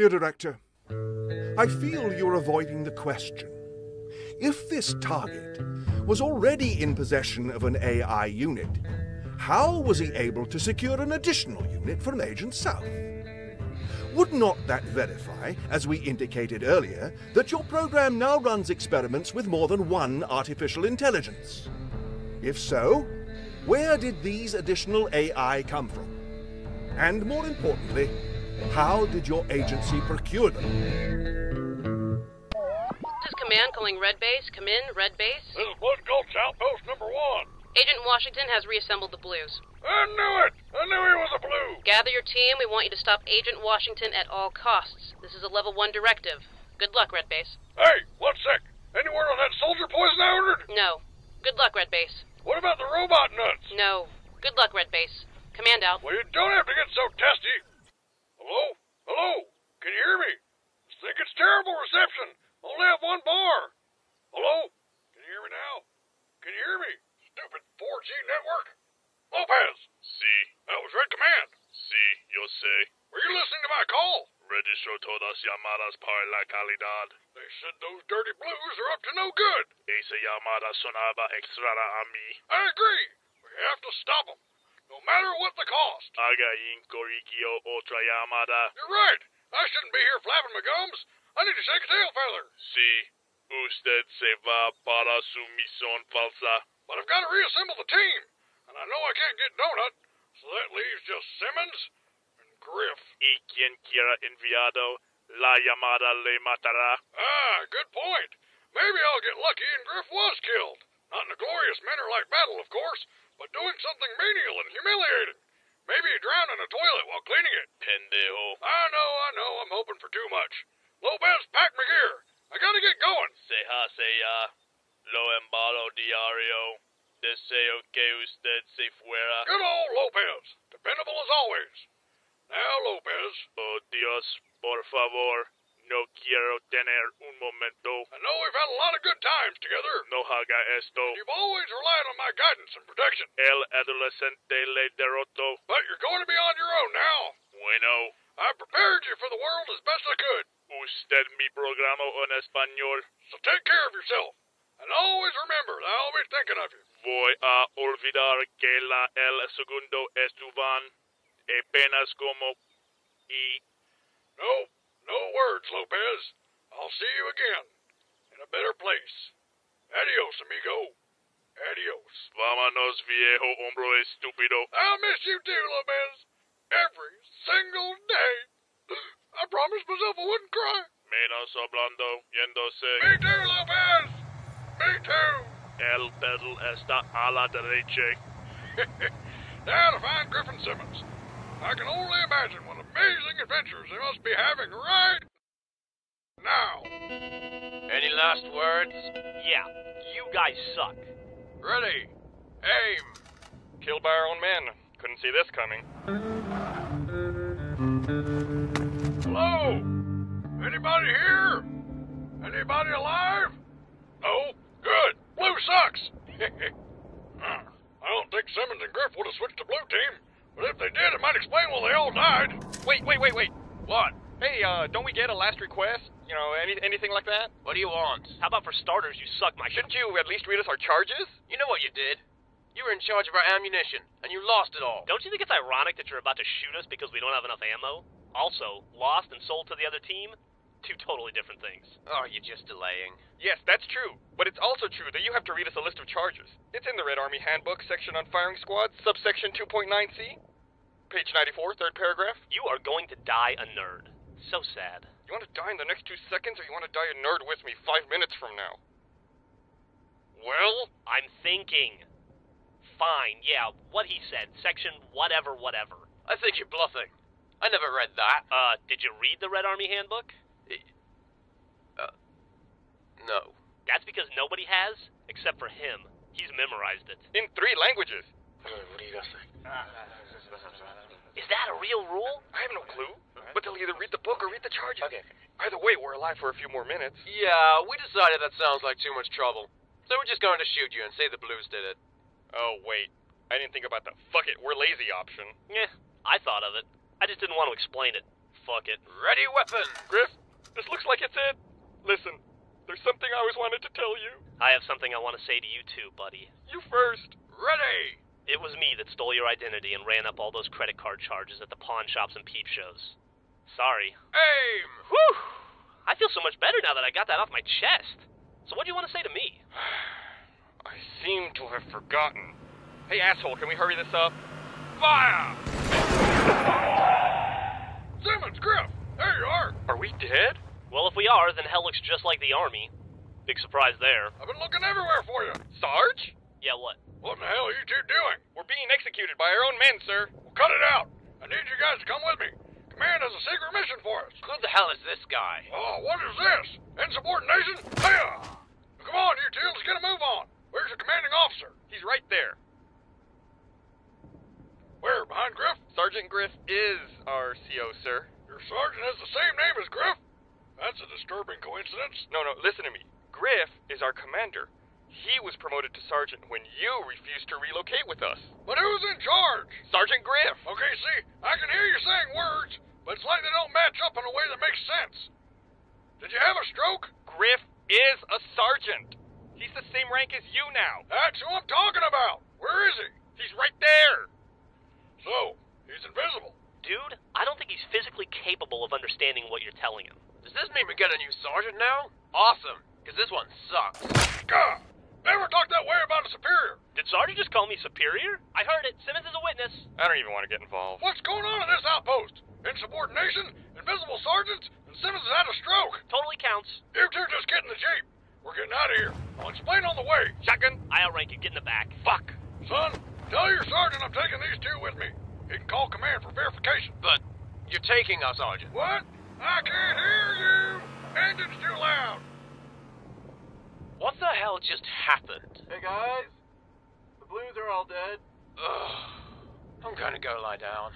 Dear Director, I feel you're avoiding the question. If this target was already in possession of an AI unit, how was he able to secure an additional unit from Agent South? Would not that verify, as we indicated earlier, that your program now runs experiments with more than one artificial intelligence? If so, where did these additional AI come from? And more importantly, how did your agency procure them? This is Command calling Red Base. Come in, Red Base. This is Blood Gulch Outpost number one. Agent Washington has reassembled the Blues. I knew it! I knew he was a blue! Gather your team. We want you to stop Agent Washington at all costs. This is a level one directive. Good luck, Red Base. Hey, one sec. Any word on that soldier poison I ordered? No. Good luck, Red Base. What about the robot nuts? No. Good luck, Red Base. Command out. Well, you don't have to get so testy. Hello? Hello? Can you hear me? think it's terrible reception. Only have one bar. Hello? Can you hear me now? Can you hear me? Stupid 4G network. Lopez! See. That was Red Command. See, yo sé. Were you listening to my call? Registro todas llamadas para la calidad. They said those dirty blues are up to no good. Esa llamada sonaba extra a mí. I agree. We have to stop them. No matter what the cost. Incorrigio otra llamada. You're right. I shouldn't be here flapping my gums. I need to shake a tail feather. Sí. Usted se va para su misión falsa. But I've got to reassemble the team. And I know I can't get Donut, so that leaves just Simmons and Grif. Y quien quiera enviado, la llamada le matará. Ah, good point. Maybe I'll get lucky and Grif was killed. Not in a glorious manner-like battle, of course, but doing something menial and humiliating. Maybe he drowned in a toilet while cleaning it. Pendejo. I know, I know, I'm hoping for too much. Lopez, pack my gear. I gotta get going. Se hace ya. Lo embalo diario. Deseo que usted se fuera. Good old Lopez. Dependable as always. Now, Lopez. Oh, Dios, por favor. No quiero tener un momento. I know we've had a lot of good times together. No haga esto. You've always relied on my guidance and protection. El adolescente le derrotó. But you're going to be on your own now. Bueno. I prepared you for the world as best I could. Usted mi programa en español. So take care of yourself. And always remember that I'll be thinking of you. Voy a olvidar que la el segundo estuvan apenas como y No, no words, Lopez. I'll see you again. In a better place. Adios, amigo. Adios. Vámonos, viejo hombre estúpido. I'll miss you too, Lopez. Every single day. I promised myself I wouldn't cry. Menos hablando, yéndose. Me too, Lopez. Me too. El pedal está a la derecha. now to find Griffin Simmons. I can only imagine what amazing adventures they must be having right now. Any last words? Yeah, you guys suck. Ready. Aim. Killed by our own men. Couldn't see this coming. Hello? Anybody here? Anybody alive? No? Good. Blue sucks. I don't think Simmons and Grif would have switched to blue team, but if they did, it might explain why they all died. Wait, wait, wait, wait. What? Hey, uh, don't we get a last request? You know, any anything like that? What do you want? How about for starters, you suck, Mike? Shouldn't you at least read us our charges? You know what you did. You were in charge of our ammunition, and you lost it all. Don't you think it's ironic that you're about to shoot us because we don't have enough ammo? Also, lost and sold to the other team? Two totally different things. Oh, you're just delaying. Yes, that's true. But it's also true that you have to read us a list of charges. It's in the Red Army Handbook, section on firing squads, subsection 2.9c. Page 94, third paragraph. You are going to die a nerd. So sad. You want to die in the next two seconds, or you want to die a nerd with me five minutes from now? Well, I'm thinking. Fine, yeah, what he said. Section whatever, whatever. I think you're bluffing. I never read that. Uh, did you read the Red Army Handbook? No. That's because nobody has, except for him. He's memorized it. In three languages. What do you guys think? Is that a real rule? I have no clue. But they'll either read the book or read the charges. Okay. Either way, we're alive for a few more minutes. Yeah, we decided that sounds like too much trouble. So we're just going to shoot you and say the Blues did it. Oh, wait. I didn't think about the fuck it, we're lazy option. Yeah, I thought of it. I just didn't want to explain it. fuck it. Ready weapon! Grif, this looks like it's it. Listen, there's something I always wanted to tell you. I have something I want to say to you too, buddy. You first. Ready! It was me that stole your identity and ran up all those credit card charges at the pawn shops and peep shows. Sorry. Aim! Whew! I feel so much better now that I got that off my chest. So what do you want to say to me? I seem to have forgotten. Hey, asshole, can we hurry this up? Fire! Simmons, Grif, there you are. Are we dead? Well, if we are, then hell looks just like the army. Big surprise there. I've been looking everywhere for you. Sarge? Yeah, what? What in the hell are you two doing? We're being executed by our own men, sir. Well, cut it out. I need you guys to come with me. Command has a secret mission for us. Who the hell is this guy? Oh, what is this? Insubordination? Hiya! Come on, you two, let's get a move on. Where's your commanding officer? He's right there. Where, behind Grif? Sergeant Grif is our CO, sir. Your sergeant has the same name as Grif? That's a disturbing coincidence. No, no, listen to me. Grif is our commander. He was promoted to sergeant when you refused to relocate with us. But who's in charge? Sergeant Grif! Okay, see, I can hear you saying words, but it's like they don't match up in a way that makes sense. Did you have a stroke? Grif is a sergeant. He's the same rank as you now. That's who I'm talking about. Where is he? He's right there. So, he's invisible. Dude, I don't think he's physically capable of understanding what you're telling him. Does this mean we get a new sergeant now? Awesome, because this one sucks. God, never talk that way about a superior. Did Sergeant just call me superior? I heard it. Simmons is a witness. I don't even want to get involved. What's going on in this outpost? Insubordination, invisible sergeants, and Simmons has had a stroke. Totally counts. You two just get in the jeep. We're getting out of here. I'll explain on the way. Shotgun? I outrank you. Get in the back. Fuck. Son, tell your sergeant I'm taking these two with me. He can call command for verification. But you're taking us, Sergeant. What? I can't hear you. Engine's too loud. What the hell just happened? Hey guys, the Blues are all dead. Ugh. I'm gonna go lie down.